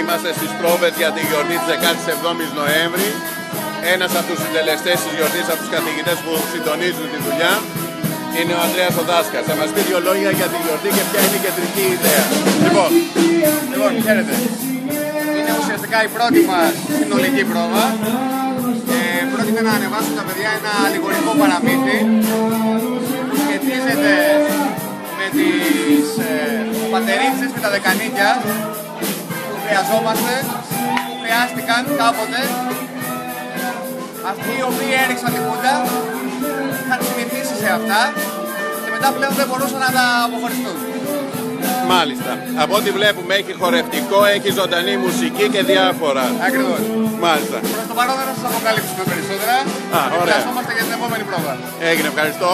Είμαστε στις πρόβες για τη γιορτή της 17ης Νοέμβρη. Ένας από τους συντελεστές της γιορτής, από τους καθηγητές που συντονίζουν τη δουλειά, είναι ο Ανδρέας ο Δάσκας. Θα μας πει δύο λόγια για τη γιορτή και ποια είναι η κεντρική ιδέα. Λοιπόν, λοιπόν χαίρετε. Είναι ουσιαστικά η πρώτη μας συνολική πρόβα. Ε, πρόκειται να ανεβάσουν τα παιδιά ένα αλληγορικό παραμύθι που σχετίζεται με τις ε, πατερίτσες και τα δεκανίκια που χρειαζόμαστε, που χρειάστηκαν κάποτε αυτοί οι οποίοι έριξαν τη Χούντα είχαν συνηθίσει σε αυτά και μετά πλέον δεν μπορούσαν να τα αποχωριστούν. Μάλιστα. Από ό,τι βλέπουμε έχει χορευτικό, έχει ζωντανή μουσική και διάφορα. Ακριβώς. Μάλιστα. Προς το παρόν δεν θα σας αποκαλύψουμε περισσότερα. Α, ωραία. Ευχαριστούμε για την επόμενη πρόβα. Έγινε, ευχαριστώ.